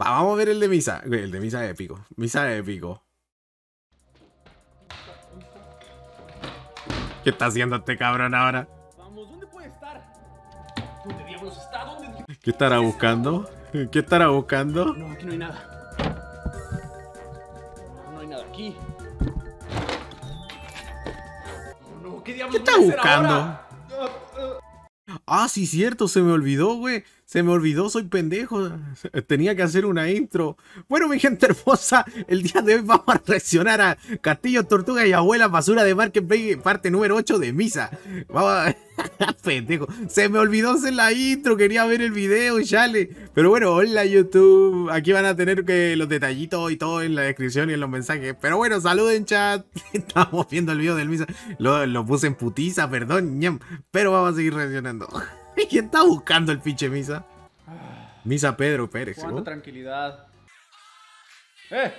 Va, vamos a ver el de Misa. El de Misa épico. Misa épico. ¿Qué está haciendo este cabrón ahora? Vamos, ¿dónde puede estar? ¿Dónde diablos está? ¿Dónde? ¿Qué estará buscando? ¿Qué estará buscando? No, aquí no hay nada. No, no hay nada aquí. No, ¿qué diablos ¿Qué está buscando? Ah, sí, cierto, se me olvidó, güey. Se me olvidó, soy pendejo. Tenía que hacer una intro. Bueno, mi gente hermosa, el día de hoy vamos a reaccionar a Castillo, Tortuga y Abuela Basura de Marketplace, parte número 8 de Misa. Vamos a... pendejo. Se me olvidó hacer la intro, quería ver el video, chale. Pero bueno, hola YouTube. Aquí van a tener que los detallitos y todo en la descripción y en los mensajes. Pero bueno, saluden chat. Estamos viendo el video del Misa. Lo, lo puse en putiza, perdón. Pero vamos a seguir reaccionando. ¿Quién está buscando el pinche Misa? Misa Pedro Pérez. Cuánta ¿no? tranquilidad. ¡Eh!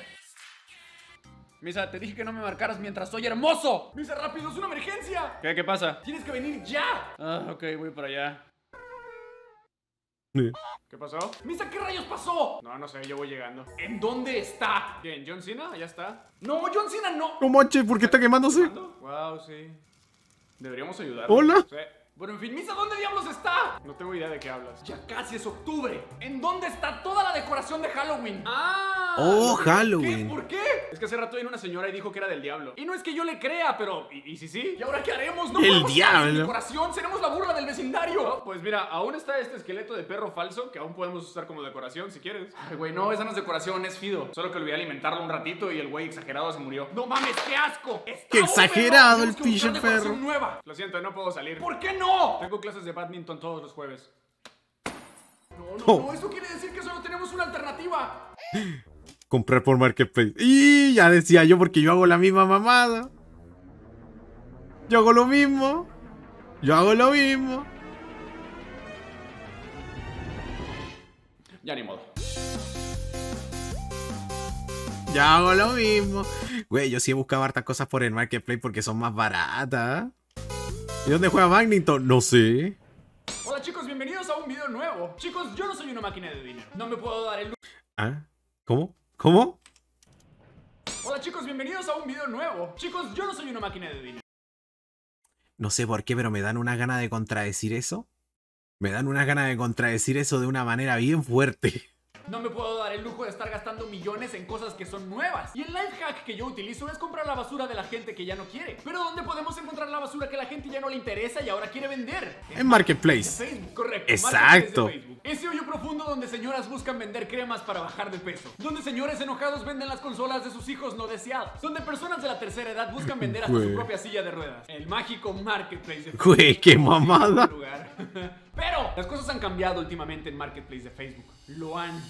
Misa, te dije que no me marcaras mientras soy hermoso. Misa, rápido, es una emergencia. ¿Qué? ¿Qué pasa? Tienes que venir ya. Ah, ok, voy para allá. ¿Qué pasó? Misa, ¿qué rayos pasó? No, no sé, yo voy llegando. ¿En dónde está? ¿Quién? ¿John Cena? ¿Ya está? No, John Cena no. No manches, ¿por qué está quemándose? Wow, sí. Deberíamos ayudar. Hola. Sí. Bueno, en fin, Misa, ¿dónde diablos está? No tengo idea de qué hablas. Ya casi es octubre. ¿En dónde está toda la decoración de Halloween? Ah. Oh, ¿qué? Halloween. ¿Por qué? Es que hace rato vino una señora y dijo que era del diablo. Y no es que yo le crea, pero ¿y, y si sí? ¿Y ahora qué haremos? No El diablo. decoración, seremos la burla del vecindario. pues mira, aún está este esqueleto de perro falso que aún podemos usar como decoración si quieres. Ay, güey, no, esa no es decoración, es Fido. Solo que olvidé alimentarlo un ratito y el güey exagerado se murió. No mames, qué asco. Qué exagerado el pinche decoración perro. nueva. Lo siento, no puedo salir. ¿Por qué no? Tengo clases de badminton todos los jueves. No, no, Oh. no, eso quiere decir que solo tenemos una alternativa. Comprar por Marketplace. Y ya decía yo, porque yo hago la misma mamada. Yo hago lo mismo. Yo hago lo mismo. Ya ni modo. Yo hago lo mismo. Güey, yo sí he buscado hartas cosas por el Marketplace porque son más baratas. ¿Y dónde juega Magneton? No sé. Hola chicos, bienvenidos a un video nuevo. Chicos, yo no soy una máquina de dinero. No me puedo dar el. ¿Ah? ¿Cómo? ¿Cómo? Hola chicos, bienvenidos a un video nuevo. Chicos, yo no soy una máquina de dinero. No sé por qué, pero me dan una gana de contradecir eso. Me dan una gana de contradecir eso de una manera bien fuerte. No me puedo dar el lujo de estar gastando millones en cosas que son nuevas. Y el life hack que yo utilizo es comprar la basura de la gente que ya no quiere. Pero ¿dónde podemos encontrar la basura que la gente ya no le interesa y ahora quiere vender? En Marketplace. Facebook, correcto. Exacto. Marketplace Ese hoyo profundo donde señoras buscan vender cremas para bajar de peso. Donde señores enojados venden las consolas de sus hijos no deseados. Donde personas de la tercera edad buscan vender hasta su propia silla de ruedas. El mágico Marketplace de Güey, qué mamada. lugar. Pero las cosas han cambiado últimamente en Marketplace de Facebook. Lo han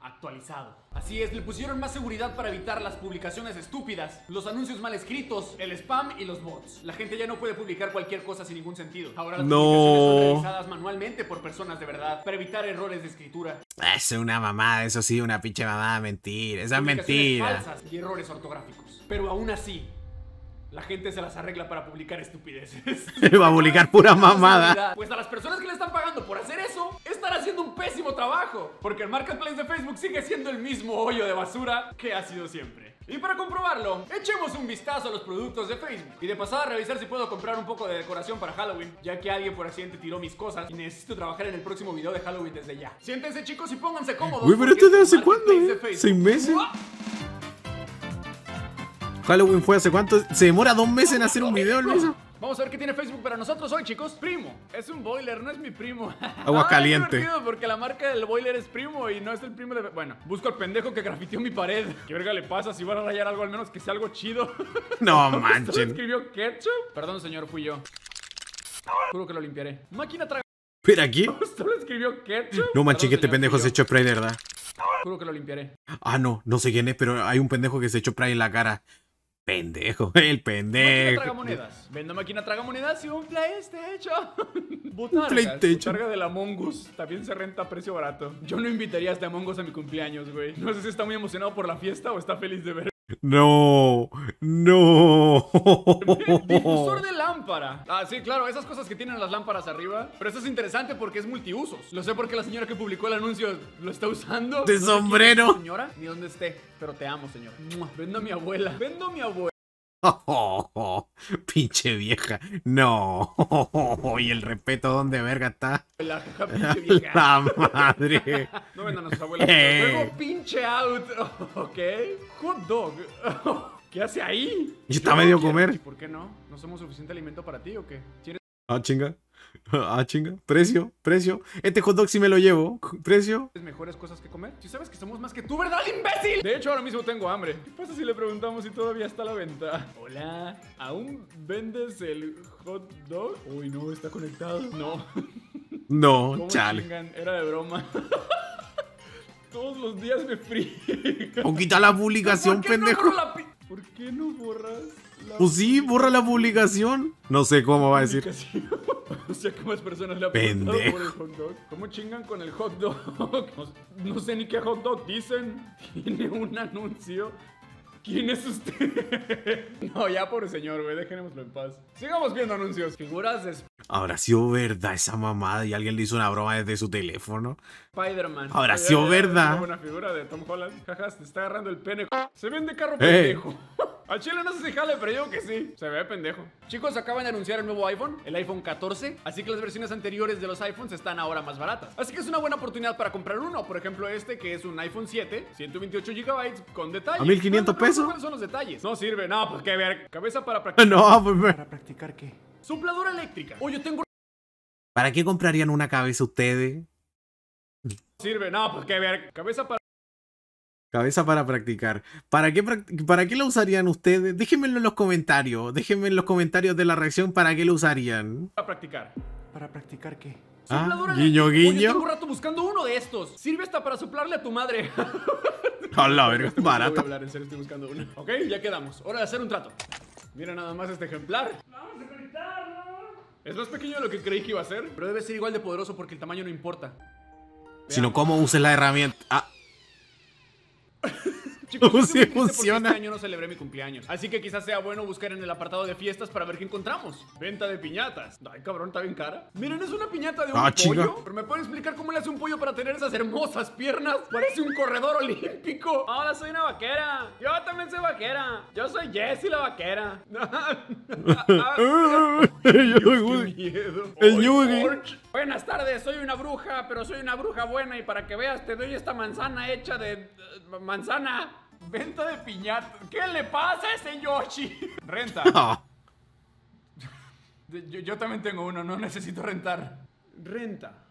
actualizado. Así es, le pusieron más seguridad para evitar las publicaciones estúpidas, los anuncios mal escritos, el spam y los bots. La gente ya no puede publicar cualquier cosa sin ningún sentido. Ahora las No. publicaciones son realizadas manualmente por personas de verdad para evitar errores de escritura. Es una mamada, eso sí, una pinche mamada mentira. Esa mentira. falsas y errores ortográficos. Pero aún así, la gente se las arregla para publicar estupideces. Va a publicar pura mamada. Pues a las personas que le están pagando por hacer eso, están haciendo un pésimo trabajo. Porque el marketplace de Facebook sigue siendo el mismo hoyo de basura que ha sido siempre. Y para comprobarlo, echemos un vistazo a los productos de Facebook. Y de pasada revisar si puedo comprar un poco de decoración para Halloween, ya que alguien por accidente tiró mis cosas y necesito trabajar en el próximo video de Halloween desde ya. Siéntense chicos y pónganse cómodos. Uy, pero esto de este hace cuándo, eh? ¿Seis meses? ¡Uah! Halloween fue hace cuánto. Se demora dos meses en hacer un video, Luisa. Vamos a ver qué tiene Facebook para nosotros hoy, chicos. Primo. Es un boiler, no es mi primo. Agua caliente. porque la marca del boiler es primo y no es el primo de... Bueno, busco al pendejo que grafiteó mi pared. ¿Qué verga le pasa si van a rayar algo al menos que sea algo chido? No ¿Solo manchen. escribió ketchup? Perdón, señor, fui yo. Juro que lo limpiaré. Máquina traga... Espera, aquí. ¿Solo escribió ketchup? No manches, que este pendejo se echó spray verdad. Juro que lo limpiaré. Ah, no, no sé quién es, pero hay un pendejo que se echó spray en la cara. Pendejo, el Máquina pendejo. tragamonedas. Vendo máquina tragamonedas y un PlayStation. Botargas. PlayStation. Botarga del Among Us. También se renta a precio barato. Yo no invitaría a este Among Us a mi cumpleaños, güey. No sé si está muy emocionado por la fiesta o está feliz de ver. No, no. Difusor de lámpara. Ah, sí, claro, esas cosas que tienen las lámparas arriba. Pero eso es interesante porque es multiusos. Lo sé porque la señora que publicó el anuncio lo está usando. De No sé quién es sombrero. señora, ni dónde esté. Pero te amo, señor. Vendo a mi abuela. Vendo a mi abuela. pinche vieja. No. Y el respeto, ¿dónde verga está? jaja, pinche vieja. La madre. No vendan a sus abuelas. Eh. Luego pinche out. Ok. Hot dog. ¿Qué hace ahí? Y está medio comer. ¿Y por qué no? ¿No somos suficiente alimento para ti o qué? ¿Quieres Ah, chinga. Ah, chinga. Precio, precio. Este hot dog sí me lo llevo. Precio. mejores cosas que comer? Si sabes que somos más que tú, ¿verdad, imbécil? De hecho, ahora mismo tengo hambre. ¿Qué pasa si le preguntamos si todavía está a la venta? Hola, ¿aún vendes el hot dog? Uy, no, está conectado. No. No, ¿Cómo chale. chingan? Era de broma. Todos los días me friega. O quita la publicación, ¿Por qué no pendejo. la pi- ¿Por qué no borras la Pues sí, borra la publicación. No sé cómo va a decir. Que más personas le han preguntado por el hot dog. ¿Cómo chingan con el hot dog? No, no sé ni qué hot dog dicen. Tiene un anuncio. ¿Quién es usted? No, ya pobre señor, güey, dejémoslo en paz. Sigamos viendo anuncios. Figuras de Habrá sido verdad esa mamada y alguien le hizo una broma desde su teléfono. Spider-Man. Ahora Oye, sí, o es verdad. Una figura de Tom Holland. Jaja, se está agarrando el pene. Se vende carro pendejo. Al chile no sé si jale, pero yo digo que sí. Se ve pendejo. Chicos, acaban de anunciar el nuevo iPhone, el iPhone 14. Así que las versiones anteriores de los iPhones están ahora más baratas. Así que es una buena oportunidad para comprar uno. Por ejemplo, este que es un iPhone 7, 128 GB con detalles. ¿A 1500 Pero no, no, pesos? ¿Cuáles son los detalles? No sirve, no, pues qué ver. Cabeza para practicar. No, pues ¿Para practicar qué? Sopladora eléctrica. Oye, yo tengo. ¿Para qué comprarían una cabeza ustedes? Sirve, no, pues qué ver. Cabeza para. Cabeza para practicar. ¿Para qué, ¿Para qué lo usarían ustedes? Déjenmelo en los comentarios. Déjenme en los comentarios de la reacción para qué lo usarían. Para practicar. ¿Para practicar qué? Ah, guiño, guiño. Oye, tengo rato buscando uno de estos. Sirve hasta para soplarle a tu madre. A la verga, No voy a barata. hablar, en serio estoy buscando uno. Ok, ya quedamos. Hora de hacer un trato. Mira nada más este ejemplar. Vamos a conectarlo. Es más pequeño de lo que creí que iba a ser, pero debe ser igual de poderoso porque el tamaño no importa. Sino cómo uses la herramienta. Ah, Chicos, yo Sí porque funciona. Este año no celebré mi cumpleaños. Así que quizás sea bueno buscar en el apartado de fiestas para ver qué encontramos. Venta de piñatas. Ay, cabrón, está bien cara. Miren, es una piñata de un Ah, pollo. Pero me pueden explicar cómo le hace un pollo para tener esas hermosas piernas. Parece un corredor olímpico. Ahora soy una vaquera. Yo también soy vaquera. Yo soy Jessie la vaquera. Yo soy Qué Woody. miedo. El Yugi. Buenas tardes, soy una bruja, pero soy una bruja buena y para que veas te doy esta manzana hecha de eh, manzana. Venta de piñata. ¿Qué le pasa a ese Yoshi? Renta. Yo también tengo uno, no necesito rentar. Renta.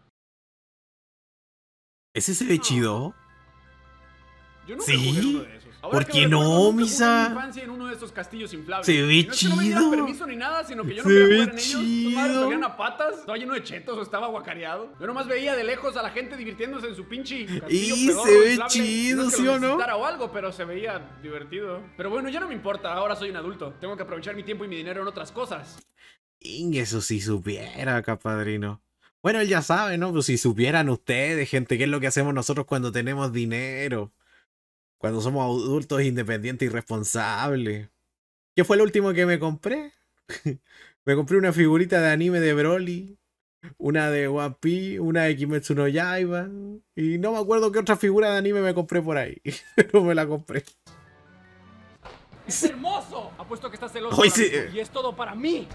Ese se ve chido. Yo nunca ¿Sí? jugué uno de esos. Ahora ¿Por qué no, Misa? en infancia en uno de estos castillos inflables. Se ve Y no es que no me chido. permiso ni nada, sino que yo no Se quería jugar en ellos. Sus madres chido. olían a patas, estaba lleno de chetos o estaba guacareado. Yo nomás veía de lejos a la gente divirtiéndose en su pinche castillo Y pedorro, se ve inflable. chido, No ¿sí o no? o algo, pero se veía divertido. Pero bueno, ya no me importa, ahora soy un adulto. Tengo que aprovechar mi tiempo y mi dinero en otras cosas. Ing, Eso sí supiera acá, padrino. Bueno, él ya sabe, ¿no? Pues si supieran ustedes, gente, qué es lo que hacemos nosotros cuando tenemos dinero. Cuando somos adultos independientes y responsables. ¿Qué fue lo último que me compré? me compré una figurita de anime de Broly. Una de Piece, una de Kimetsu no Yaiba. Y no me acuerdo qué otra figura de anime me compré por ahí. Pero me la compré. ¡Es hermoso! Apuesto que estás celoso. Hoy sí. Y es todo para mí.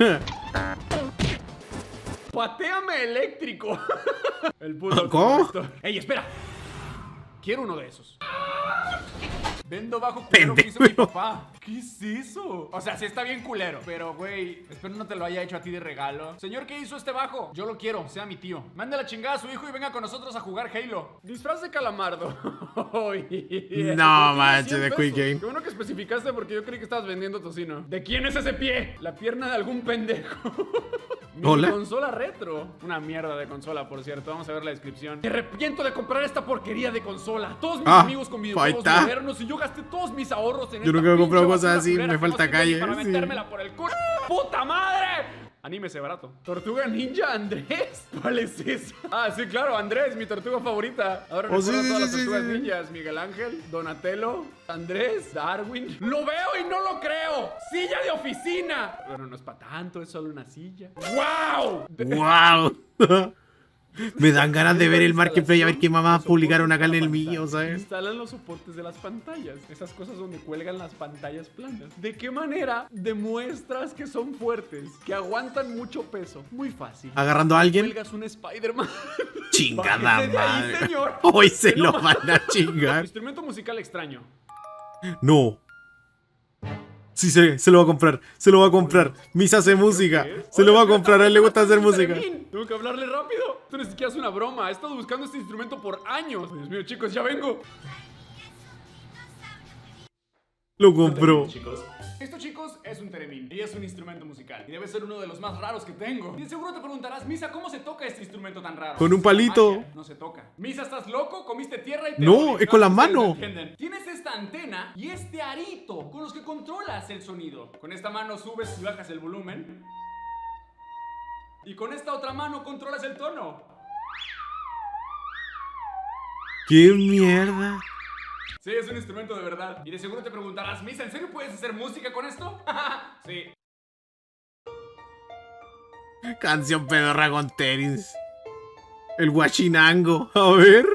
Pateame eléctrico. El puto ¿Cómo? ¡Ey, espera! Quiero uno de esos. Vendo bajo culero que hizo mi papá. ¿Qué es eso? O sea, sí está bien culero. Pero, güey, espero no te lo haya hecho a ti de regalo. Señor, ¿qué hizo este bajo? Yo lo quiero, sea mi tío. Mande la chingada a su hijo y venga con nosotros a jugar Halo. Disfraz de calamardo. No, ¿por qué manches, 100 de? Quick Game. Qué bueno que especificaste porque yo creí que estabas vendiendo tocino. ¿De quién es ese pie? La pierna de algún pendejo. Mi Hola. consola retro. Una mierda de consola, por cierto. Vamos a ver la descripción. Me arrepiento de comprar esta porquería de consola. Todos mis Ah, amigos con videojuegos modernos y yo gasté todos mis ahorros en Yo nunca he comprado cosas así, me falta calle, Para sí. metérmela por el culo. ¡Puta madre! Anímese barato. Tortuga Ninja Andrés. ¿Cuál es esa? Ah, sí, claro, Andrés, mi tortuga favorita. Ahora Oh, recuerdo sí, todas sí, las sí, tortugas sí. ninjas. Miguel Ángel, Donatello, Andrés, Darwin. ¡Lo veo y no lo creo! ¡Silla de oficina! Bueno, no es para tanto, es solo una silla. ¡Wow! ¡Wow! Me dan ganas de ver el Marketplace a ver qué mamás publicaron acá en el mío, ¿sabes? Instalan los soportes de las pantallas. Esas cosas donde cuelgan las pantallas planas. ¿De qué manera demuestras que son fuertes? Que aguantan mucho peso. Muy fácil. Agarrando a alguien. Cuelgas un Spider-Man. Chingada ahí, madre. señor. Hoy se lo no van a chingar. Instrumento musical extraño. No. Sí, se, se lo va a comprar. Se lo va a comprar. Misa hace música. Se lo va a comprar. A él le gusta hacer música. Tengo que hablarle rápido. Esto ni siquiera es una broma. He estado buscando este instrumento por años. Dios mío, chicos, ya vengo. Lo compró. Chicos. Esto, chicos, es un teremín y es un instrumento musical. Y debe ser uno de los más raros que tengo. Y seguro te preguntarás, Misa, ¿cómo se toca este instrumento tan raro? Con un palito. Magia, no se toca. Misa, ¿estás loco? ¿Comiste tierra y te No, es con la mano. Tienes esta antena y este arito con los que controlas el sonido. Con esta mano subes y bajas el volumen. Y con esta otra mano controlas el tono. ¡Qué mierda! Sí, es un instrumento de verdad. Y de seguro te preguntarás, Misa, ¿en serio puedes hacer música con esto? sí. Canción pedorra con tenis. El guachinango. A ver.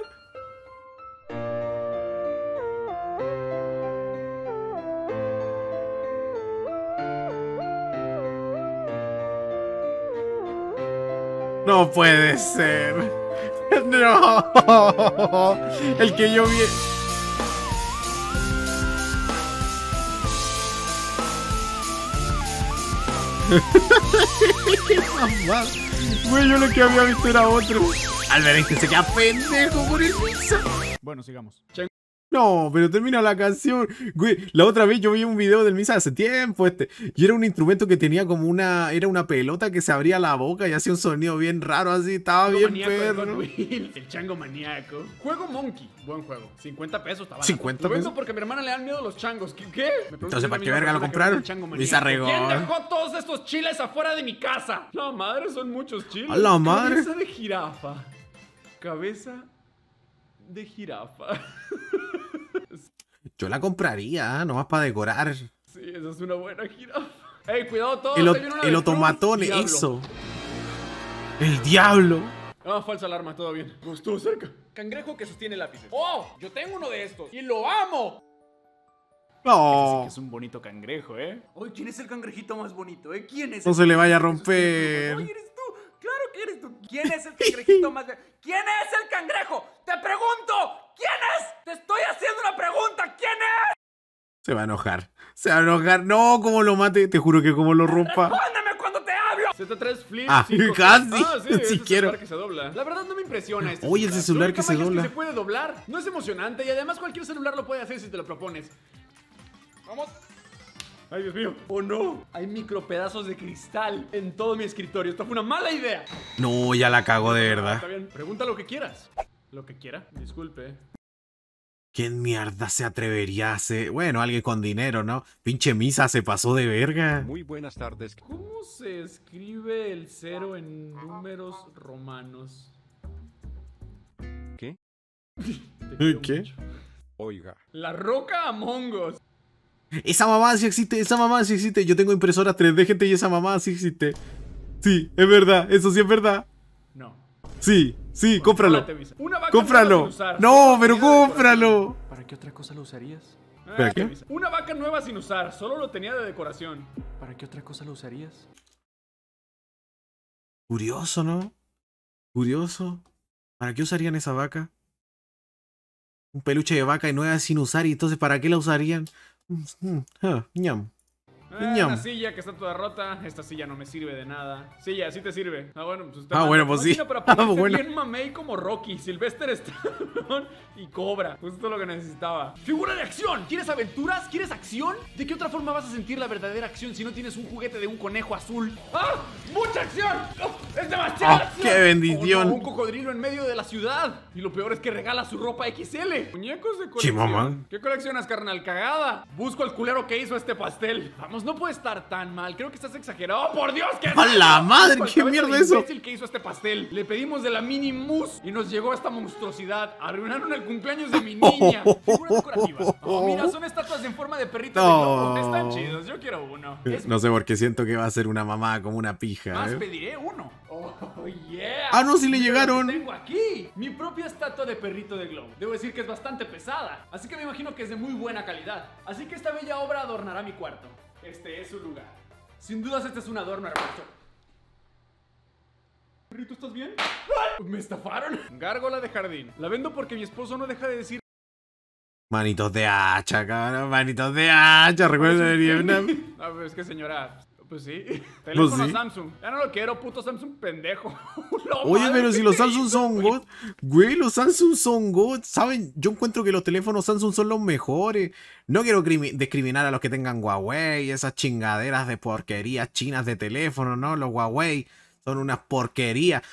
No puede ser. No. El que yo vi. Güey, yo lo que había visto era otro. Albert que se queda pendejo por el pizza. Bueno, sigamos. No, pero termina la canción. Güey, la otra vez yo vi un video del Misa hace tiempo este. Y era un instrumento que tenía como una. Era una pelota que se abría la boca y hacía un sonido bien raro así. Estaba bien perro. El chango maníaco. Juego Monkey. Buen juego. 50 pesos, está barato. 50 Lo vendo pesos. porque a mi hermana le dan miedo los changos. ¿Qué? qué? Entonces, ¿para qué verga lo compraron? Misa regó. ¿Quién dejó todos estos chiles afuera de mi casa? La madre, son muchos chiles. A la madre. Cabeza de jirafa. Cabeza de jirafa. Yo la compraría, ¿ah? nomás para decorar. Sí, esa es una buena jirafa. Ey, cuidado todos. El, el. Diablo. eso. El diablo. Ah, falsa alarma, todo bien. No estuvo cerca. Cangrejo que sostiene lápices. ¡Oh! Yo tengo uno de estos y lo amo. No. Es un bonito cangrejo, ¿eh? Oye, ¿quién es el cangrejito más bonito, eh? ¿Quién es? No el se le vaya a romper. Oye, eres tú. Claro que eres tú. ¿Quién es el cangrejito más ¿Quién es el cangrejo? Te pregunto. ¿Quién es? Te estoy haciendo una pregunta. ¿Quién es? Se va a enojar. Se va a enojar. No, como lo mate. Te juro que como lo rompa. Respóndeme cuando te hablo. Z3 Flip. Ah, 5. casi. Ah, sí, Si quiero. celular que se dobla. La verdad no me impresiona este Oye, ese celular La que se magia es dobla. se puede doblar. No es emocionante y además cualquier celular lo puede hacer si te lo propones. Vamos. Ay, Dios mío. Oh, no. Hay micropedazos de cristal en todo mi escritorio. Esto fue una mala idea. No, ya la cago de Está verdad. bien. Pregunta lo que quieras. Lo que quiera. Disculpe. ¿Quién mierda se atrevería a hacer? Bueno, alguien con dinero, ¿no? Pinche misa se pasó de verga. Muy buenas tardes. ¿Cómo se escribe el cero en números romanos? ¿Qué? ¿Qué? mucho. Oiga. La roca Among Us. Esa mamá sí existe, esa mamá sí existe. Yo tengo impresoras 3D, gente, y esa mamá sí existe. Sí, es verdad, eso sí es verdad. No. Sí, sí, cómpralo. Una vaca Cómpralo. sin No, pero cómpralo. ¿Para qué otra cosa lo usarías? ¿Para qué? Visa. Una vaca nueva sin usar, solo lo tenía de decoración. ¿Para qué otra cosa lo usarías? Curioso, ¿no? Curioso. ¿Para qué usarían esa vaca? Un peluche de vaca y nueva sin usar, y entonces ¿para qué la usarían? Mm, mm, ah, ñam. Ah, Ñam. una silla que está toda rota. Esta silla no me sirve de nada. Silla, sí te sirve. Ah, bueno, pues Ah, bueno, pues sí. Máquina Para Ah, bueno. bien mamey como Rocky, Sylvester Stallone y Cobra. Justo lo que necesitaba. Figura de acción. ¿Quieres aventuras? ¿Quieres acción? ¿De qué otra forma vas a sentir la verdadera acción si no tienes un juguete de un conejo azul? ¡Ah! ¡Mucha acción! ¡Oh! ¡Es demasiado! ¡Ah, qué bendición! Oh, no, un cocodrilo en medio de la ciudad. Y lo peor es que regala su ropa XL. Muñecos de colección. mamá. ¿Qué coleccionas, carnal? Cagada. Busco al culero que hizo este pastel. Vamos, no puede estar tan mal. Creo que estás exagerado. ¡Oh, por Dios! ¿qué ¡A la madre! Al ¿Qué mierda de eso? que hizo este pastel. Le pedimos de la mini mousse y nos llegó esta monstruosidad. Arruinaron el cumpleaños de mi niña. Figuras decorativas. Oh, mira, son estatuas en forma de perrito de No. globo. Están chidos. Yo quiero uno. Es No sé por qué siento que va a ser una mamá como una pija. más, ¿eh? pediré uno. Oh, yeah. Ah, no, sí le llegaron. Tengo aquí mi propia estatua de perrito de globo. Debo decir que es bastante pesada, así que me imagino que es de muy buena calidad. Así que esta bella obra adornará mi cuarto. Este es su lugar. Sin dudas este es un adorno hermoso. Perrito, ¿estás bien? ¡Ay! ¿Me estafaron? Gárgola de jardín. La vendo porque mi esposo no deja de decir Manitos de hacha, cabrón. Manitos de hacha. Recuerda de Vietnam. Ah, pues es que señora, pues sí. Teléfono sí. Samsung. Ya no lo quiero, puto Samsung pendejo. No, Oye, madre, pero ¿qué si los Samsung son güey? God, güey, los Samsung son God, ¿saben? Yo encuentro que los teléfonos Samsung son los mejores. No quiero crimi- discriminar a los que tengan Huawei, esas chingaderas de porquerías chinas de teléfono, ¿no? Los Huawei son unas porquerías.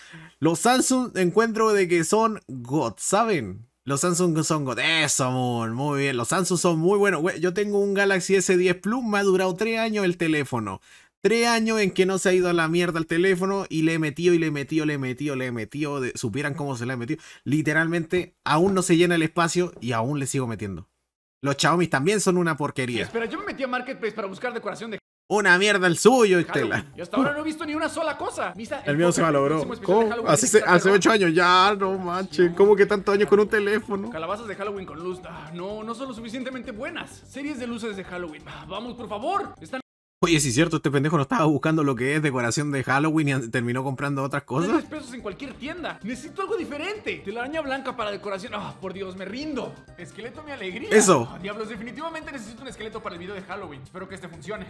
Los Samsung encuentro de que son God, ¿saben? Los Samsung son God. Eso, muy, muy bien. Los Samsung son muy buenos. Güey, yo tengo un Galaxy S10 Plus, me ha durado 3 años el teléfono. Tres años en que no se ha ido a la mierda el teléfono y le he metido y le he metido, le he metido, le he metido. de- supieran cómo se le ha metido. Literalmente, aún no se llena el espacio y aún le sigo metiendo. Los Xiaomi también son una porquería. Espera, yo me metí a Marketplace para buscar decoración de Una mierda el suyo. Estela. Y hasta ahora no he visto ni una sola cosa. Misa, El mío se malogró. ¿Cómo? Hace, ocho años ya, no manches. ¿Cómo que tantos años con un teléfono? Calabazas de Halloween con luz. Ah, no, no son lo suficientemente buenas. Series de luces de Halloween. Ah, vamos, por favor. Están Oye, si es cierto, este pendejo no estaba buscando lo que es decoración de Halloween y terminó comprando otras cosas. 10 pesos en cualquier tienda. Necesito algo diferente. Telaraña blanca para decoración. Ah, por Dios, me rindo. Esqueleto mi alegría. Eso. Ah, diablos, definitivamente necesito un esqueleto para el video de Halloween. Espero que este funcione.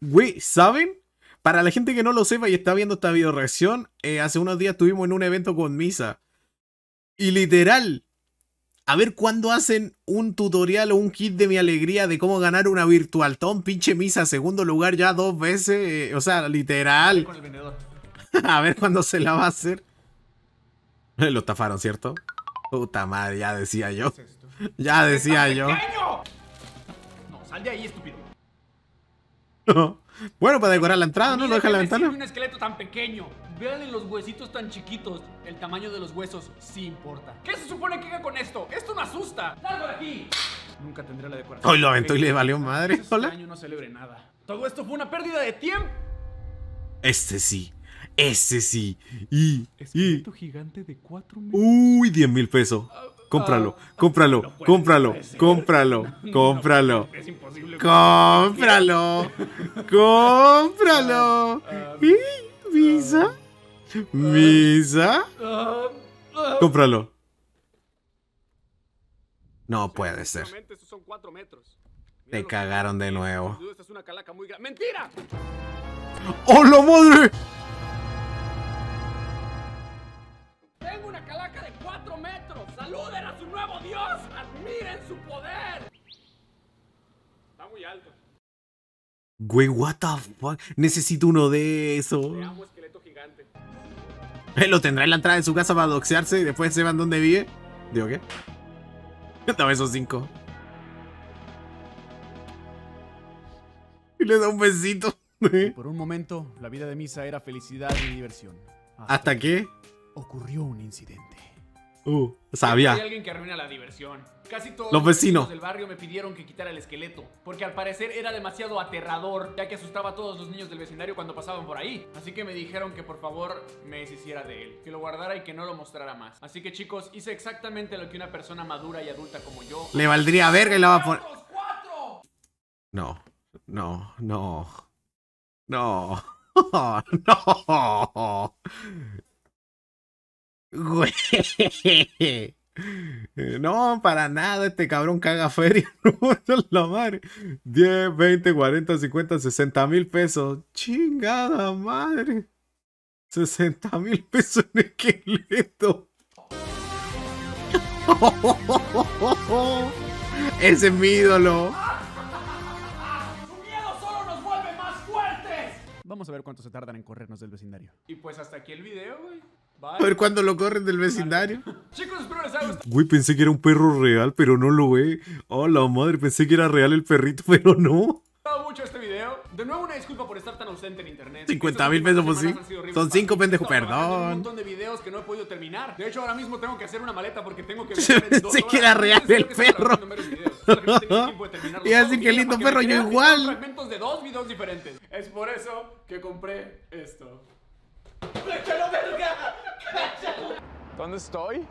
Güey, ¿saben? Para la gente que no lo sepa y está viendo esta video reacción, eh, hace unos días estuvimos en un evento con Misa. Y literal, a ver cuándo hacen un tutorial o un kit de mi alegría de cómo ganar una Virtual Tom, pinche Misa, segundo lugar ya dos veces. eh, o sea, literal. Con el vendedor. A ver cuándo se la va a hacer. Lo estafaron, ¿cierto? Puta madre, ya decía yo. Ya decía yo. ¡Pequeño! No, sal de ahí, estúpido. Bueno, para decorar la entrada, ¿no? Lo deja en la ventana. un esqueleto tan pequeño. Véanle los huesitos tan chiquitos. El tamaño de los huesos sí importa. ¿Qué se supone que haga con esto? ¡Esto me asusta! ¡Salgo de aquí! Nunca tendré la decoración. Hoy lo aventó y le valió madre. Este Hola. año no celebre nada. Todo esto fue una pérdida de tiempo. Este sí. Este sí. Y. y gigante de 4 metros. uy, 10 mil pesos. Cómpralo, cómpralo, No cómpralo, cómpralo, cómpralo. Es imposible. Cómpralo, cómpralo. Misa, Misa, cómpralo. No puede ser. Efectivamente, estos son 4 metros. Mira Te cagaron de nuevo. Sin duda, Esta una calaca de 4 metros. ¡Saluden a su nuevo dios! ¡Admiren su poder! Está muy alto. Güey, what the fuck. Necesito uno de esos. Te amo, esqueleto gigante. Él lo tendrá en la entrada de su casa para doxearse y después sepan dónde vive. ¿Digo qué? Dame esos cinco. Y le da un besito. Por un momento, la vida de Misa era felicidad y diversión. ¿Hasta qué? Ocurrió un incidente. Uh, Hay sabía. alguien que arruina la diversión. Casi todos Los vecinos. del barrio me pidieron que quitara el esqueleto, porque al parecer era demasiado aterrador, ya que asustaba a todos los niños del vecindario cuando pasaban por ahí. Así que me dijeron que por favor me deshiciera de él, que lo guardara y que no lo mostrara más. Así que chicos, hice exactamente lo que una persona madura y adulta como yo. Le valdría verga y la va a poner. No, no, no. No. No. Güey. No, para nada, este cabrón caga feria. No, esa es la madre. 10, 20, 40, 50, 60 mil pesos. Chingada madre. 60 mil pesos en esqueleto. Ese es mi ídolo. ¡Su miedo solo nos vuelve más fuertes! Vamos a ver cuánto se tardan en corrernos del vecindario. Y pues hasta aquí el video, güey. A ver cuándo lo corren del vecindario. Chicos, espero les haya gustado. Güey, pensé que era un perro real, pero no lo es. Oh, la madre, pensé que era real el perrito, pero no. mucho este video. De nuevo, una disculpa por estar tan ausente en internet. 50 mil pesos, pues sí. Son 5 pendejos, perdón. Un montón de videos que no he podido terminar. De hecho, ahora mismo tengo que hacer una maleta porque tengo que. Se pensé que era real el perro. Y así que lindo perro, yo igual. fragmentos de dos videos diferentes. Es por eso que compré esto. Verga! ¿Dónde estoy?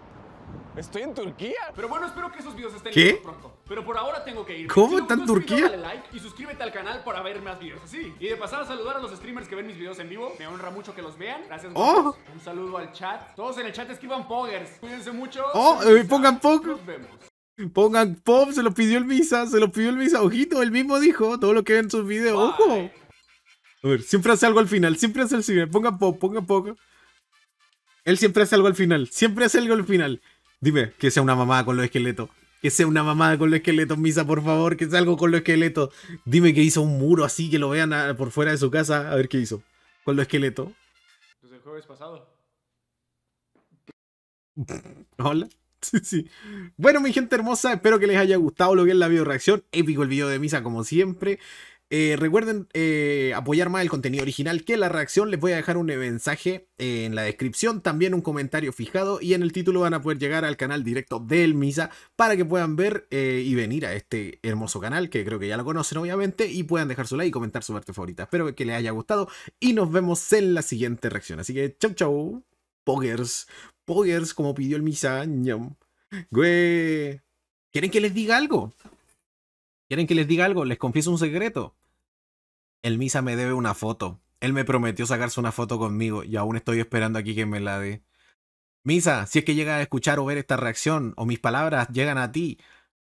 Estoy en Turquía. Pero bueno, espero que esos videos estén ¿Qué? listos pronto. Pero por ahora tengo que ir. ¿Cómo? Si ¿Está en Turquía? Dale like y suscríbete al canal para ver más videos así. Y de pasar a saludar a los streamers que ven mis videos en vivo. Me honra mucho que los vean. Gracias. Oh. Un saludo al chat. Todos en el chat escriban poggers. Cuídense mucho. Oh, eh, pongan pog. Nos vemos. Pongan pop, se lo pidió el Misa, se lo pidió el Misa. Ojito, él mismo dijo todo lo que ve en sus videos. Ojo. A ver, siempre hace algo al final, siempre hace el final. Pongan pop, pongan pop. Él siempre hace algo al final, siempre hace algo al final. Dime, que sea una mamada con los esqueletos. Que sea una mamada con los esqueletos, Misa, por favor, que sea algo con los esqueletos. Dime que hizo un muro así, que lo vean a- por fuera de su casa. A ver qué hizo. Con los esqueletos. Desde el jueves pasado. Hola. Sí, sí. Bueno, mi gente hermosa, espero que les haya gustado lo que es la video reacción. Épico el video de misa, como siempre. Eh, recuerden eh, apoyar más el contenido original que la reacción. Les voy a dejar un mensaje eh, en la descripción, también un comentario fijado y en el título van a poder llegar al canal directo del Misa para que puedan ver y venir a este hermoso canal que creo que ya lo conocen obviamente y puedan dejar su like y comentar su parte favorita. Espero que les haya gustado y nos vemos en la siguiente reacción. Así que chau chau, poggers, poggers como pidió el Misa. Güey, ¿quieren que les diga algo? ¿Quieren que les diga algo? Les confieso un secreto. El Misa me debe una foto. Él me prometió sacarse una foto conmigo y aún estoy esperando aquí que me la dé. Misa, si es que llegas a escuchar o ver esta reacción o mis palabras llegan a ti,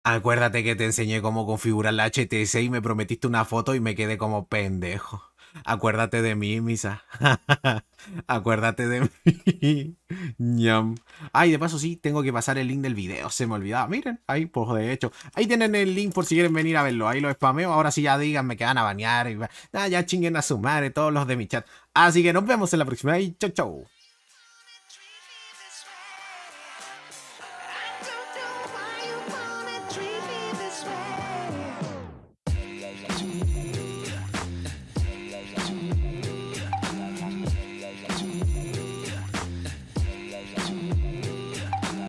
acuérdate que te enseñé cómo configurar la HTC y me prometiste una foto y me quedé como pendejo. Acuérdate de mí, Misa. Acuérdate de mí. Ay, de paso sí, tengo que pasar el link del video. Se me olvidaba. Miren, ahí, pues de hecho. Ahí tienen el link por si quieren venir a verlo. Ahí lo spameo. Ahora sí ya díganme que van a bañar. Y... Ah, ya chinguen a su madre todos los de mi chat. Así que nos vemos en la próxima. Y chau, chau.